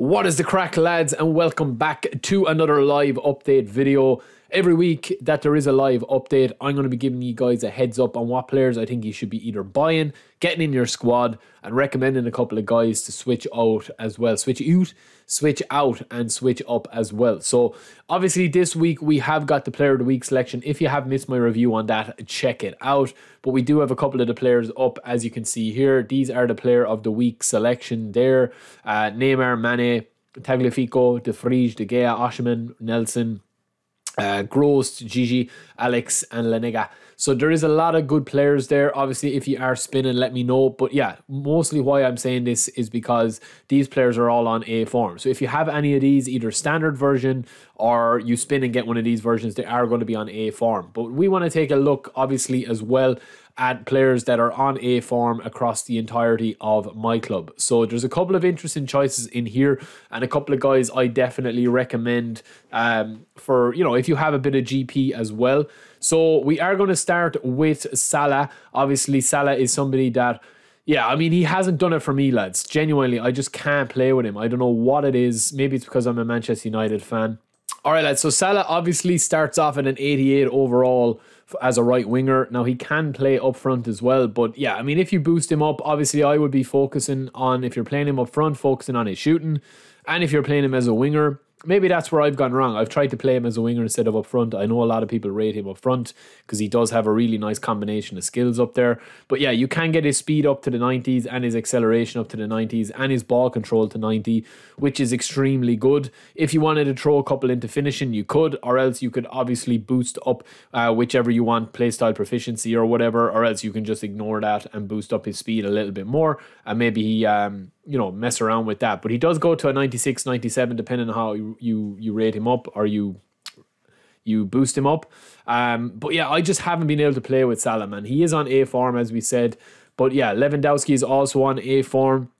What is the crack, lads, and welcome back to another live update video. Every week that there is a live update, I'm going to be giving you guys a heads up on what players I think you should be either buying, getting in your squad, and recommending a couple of guys to switch out as well. Switch out, switch out, and switch up as well. So, obviously, this week we have got the player of the week selection. If you have missed my review on that, check it out. But we do have a couple of the players up, as you can see here. These are the player of the week selection there uh, Neymar, Mane, Tagliafico, De Vrij, De Gea, Osimhen, Nelson uh, Gross, Gigi, Alex, and Lenega. So there is a lot of good players there. Obviously, if you are spinning, let me know. But yeah, mostly why I'm saying this is because these players are all on A form. So if you have any of these, either standard version or you spin and get one of these versions, they are going to be on A form. But we want to take a look, obviously, as well at players that are on A form across the entirety of my club. So there's a couple of interesting choices in here and a couple of guys I definitely recommend um, for, you know, if you have a bit of GP as well. So we are going to start with Salah. Obviously, Salah is somebody that yeah, I mean, he hasn't done it for me, lads. Genuinely, I just can't play with him. I don't know what it is. Maybe it's because I'm a Manchester United fan. All right, lads. So Salah obviously starts off at an 88 overall as a right winger. Now he can play up front as well, but yeah, I mean, if you boost him up, obviously I would be focusing on if you're playing him up front, focusing on his shooting, and if you're playing him as a winger, maybe that's where I've gone wrong. I've tried to play him as a winger instead of up front. I know a lot of people rate him up front because he does have a really nice combination of skills up there. But yeah, you can get his speed up to the 90s and his acceleration up to the 90s and his ball control to 90, which is extremely good. If you wanted to throw a couple into finishing, you could, or else you could obviously boost up uh, whichever you want, playstyle proficiency or whatever, or else you can just ignore that and boost up his speed a little bit more. And maybe he um, you know mess around with that. But he does go to a 96 97 depending on how you you, you rate him up or you you boost him up. Um but yeah I just haven't been able to play with Salah man. He is on A form as we said. But yeah Lewandowski is also on A form.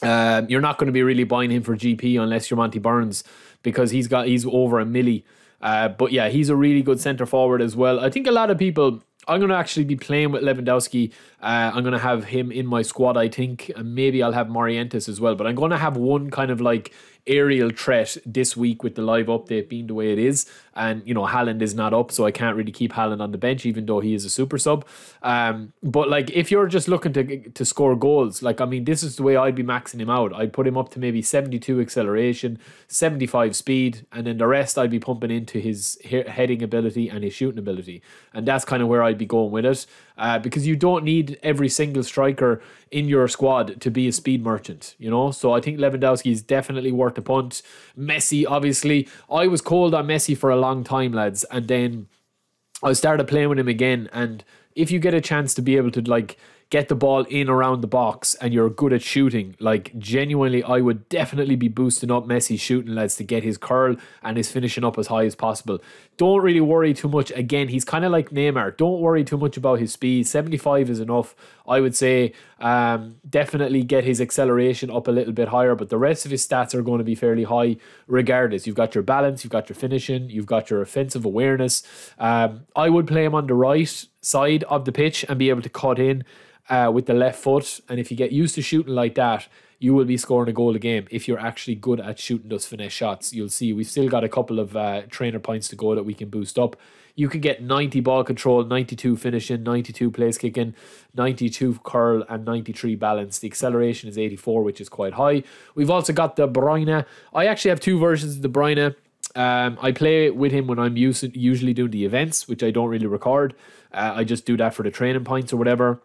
Um, you're not going to be really buying him for GP unless you're Monty Burns because he's got he's over a milli. Uh, but yeah, he's a really good centre forward as well. I think a lot of people I'm going to actually be playing with Lewandowski. Uh, I'm going to have him in my squad, I think. And maybe I'll have Morientes as well. But I'm going to have one kind of like aerial threat this week with the live update being the way it is. And, you know, Haaland is not up, so I can't really keep Haaland on the bench, even though he is a super sub. Um, but, like, if you're just looking to, to score goals, like, I mean, this is the way I'd be maxing him out. I'd put him up to maybe 72 acceleration, 75 speed, and then the rest I'd be pumping into his heading ability and his shooting ability. And that's kind of where I'd be going with it. Uh, because you don't need every single striker in your squad to be a speed merchant, you know? So I think Lewandowski is definitely worth a punt. Messi, obviously, I was cold on Messi for a long time, lads, and then I started playing with him again. And if you get a chance to be able to, like, get the ball in around the box and you're good at shooting, like genuinely, I would definitely be boosting up Messi's shooting lads to get his curl and his finishing up as high as possible. Don't really worry too much. Again, he's kind of like Neymar. Don't worry too much about his speed. 75 is enough. I would say um, definitely get his acceleration up a little bit higher, but the rest of his stats are going to be fairly high regardless. You've got your balance, you've got your finishing, you've got your offensive awareness. Um, I would play him on the right side of the pitch and be able to cut in uh, with the left foot. And if you get used to shooting like that, you will be scoring a goal a game if you're actually good at shooting those finesse shots. You'll see we've still got a couple of uh, trainer points to go that we can boost up. You can get 90 ball control, 92 finishing, 92 place kicking, 92 curl, and 93 balance. The acceleration is 84, which is quite high. We've also got De Bruyne. I actually have two versions of De Bruyne. Um, I play with him when I'm used, usually doing the events, which I don't really record. Uh, I just do that for the training points or whatever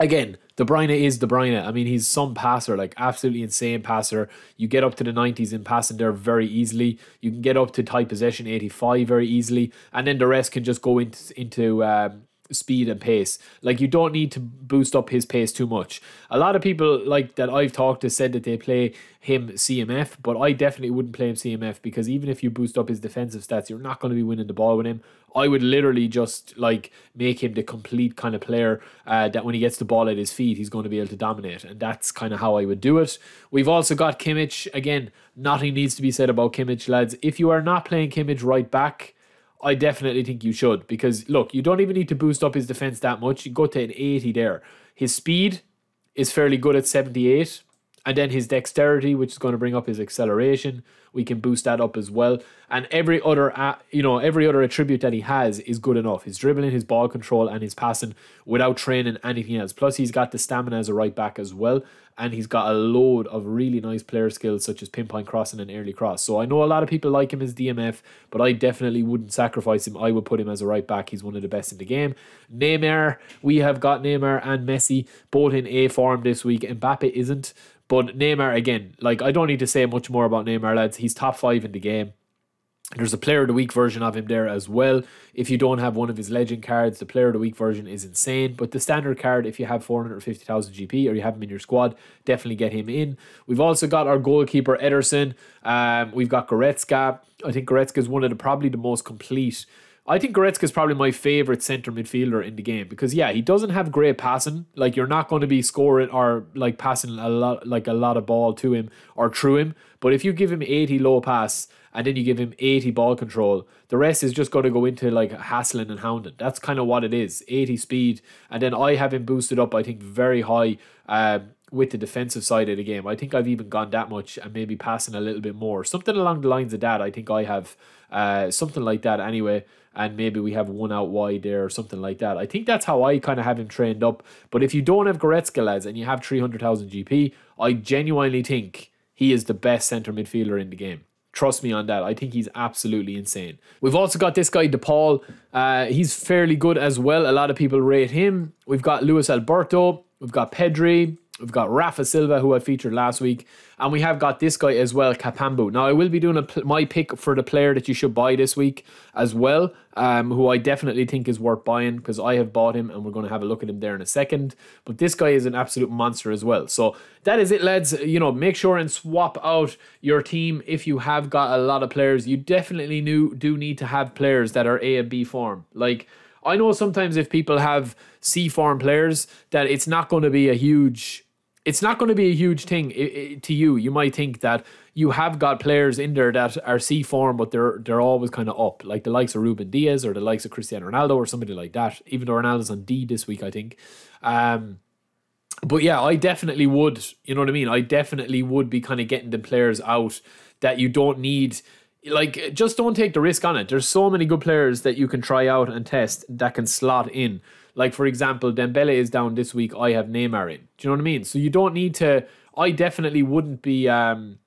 again, De Bruyne is De Bruyne. I mean, he's some passer, like absolutely insane passer. You get up to the 90s in passing there very easily. You can get up to tight possession 85 very easily. And then the rest can just go into, into um, speed and pace. Like you don't need to boost up his pace too much. A lot of people like that I've talked to said that they play him CMF, but I definitely wouldn't play him CMF because even if you boost up his defensive stats, you're not going to be winning the ball with him. I would literally just like make him the complete kind of player uh, that when he gets the ball at his feet, he's going to be able to dominate, and that's kind of how I would do it. We've also got Kimmich again. Nothing needs to be said about Kimmich, lads. If you are not playing Kimmich right back I definitely think you should because look, you don't even need to boost up his defense that much. You go to an 80 there. His speed is fairly good at 78. And then his dexterity, which is going to bring up his acceleration. We can boost that up as well. And every other, you know, every other attribute that he has is good enough. His dribbling, his ball control, and his passing without training anything else. Plus, he's got the stamina as a right back as well. And he's got a load of really nice player skills, such as pinpoint crossing and early cross. So I know a lot of people like him as DMF, but I definitely wouldn't sacrifice him. I would put him as a right back. He's one of the best in the game. Neymar, we have got Neymar and Messi both in A form this week. Mbappe isn't. But Neymar, again, like I don't need to say much more about Neymar, lads. He's top five in the game. There's a player of the week version of him there as well. If you don't have one of his legend cards, the player of the week version is insane. But the standard card, if you have 450,000 GP or you have him in your squad, definitely get him in. We've also got our goalkeeper Ederson. Um, we've got Goretzka. I think Goretzka is one of the probably the most complete I think Goretzka is probably my favorite center midfielder in the game because yeah, he doesn't have great passing. Like you're not going to be scoring or like passing a lot like a lot of ball to him or through him. But if you give him 80 low pass and then you give him 80 ball control, the rest is just going to go into like hassling and hounding. That's kind of what it is. 80 speed. And then I have him boosted up, I think, very high. Um, with the defensive side of the game. I think I've even gone that much and maybe passing a little bit more. Something along the lines of that. I think I have uh, something like that anyway. And maybe we have one out wide there or something like that. I think that's how I kind of have him trained up. But if you don't have Goretzka, lads, and you have 300,000 GP, I genuinely think he is the best centre midfielder in the game. Trust me on that. I think he's absolutely insane. We've also got this guy, De Paul. Uh, he's fairly good as well. A lot of people rate him. We've got Luis Alberto. We've got Pedri. We've got Rafa Silva, who I featured last week, and we have got this guy as well, Kapambu. Now, I will be doing a, my pick for the player that you should buy this week as well, um, who I definitely think is worth buying because I have bought him, and we're going to have a look at him there in a second. But this guy is an absolute monster as well. So that is it, lads. You know, make sure and swap out your team if you have got a lot of players. You definitely do need to have players that are A and B form. Like, I know sometimes if people have C form players, that it's not going to be a huge it's not going to be a huge thing to you. You might think that you have got players in there that are C form, but they're they're always kind of up, like the likes of Ruben Dias or the likes of Cristiano Ronaldo or somebody like that. Even though Ronaldo's on D this week, I think. Um, but yeah, I definitely would. You know what I mean? I definitely would be kind of getting the players out that you don't need. Like, just don't take the risk on it. There's so many good players that you can try out and test that can slot in. Like for example, Dembele is down this week. I have Neymar in. Do you know what I mean? So you don't need to. I definitely wouldn't be. Um,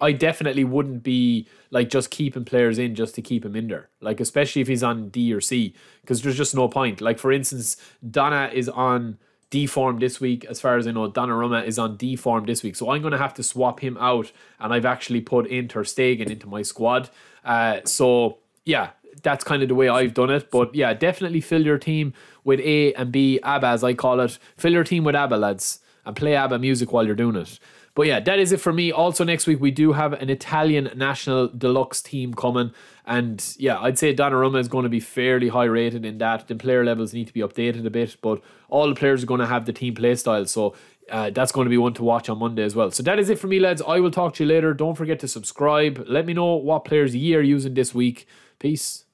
I definitely wouldn't be like just keeping players in just to keep him in there. Like especially if he's on D or C, because there's just no point. Like for instance, Donna is on D form this week. As far as I know, Donnarumma is on D form this week. So I'm going to have to swap him out, and I've actually put in Ter Stegen into my squad. Uh, so yeah, that's kind of the way I've done it. But yeah, definitely fill your team with A and B, ABBA as I call it. Fill your team with ABBA, lads, and play ABBA music while you're doing it. But yeah, that is it for me. Also, next week we do have an Italian national deluxe team coming. And yeah, I'd say Donnarumma is going to be fairly high rated in that. The player levels need to be updated a bit, but all the players are going to have the team play style. So uh, that's going to be one to watch on Monday as well. So that is it for me, lads. I will talk to you later. Don't forget to subscribe. Let me know what players you are using this week. Peace.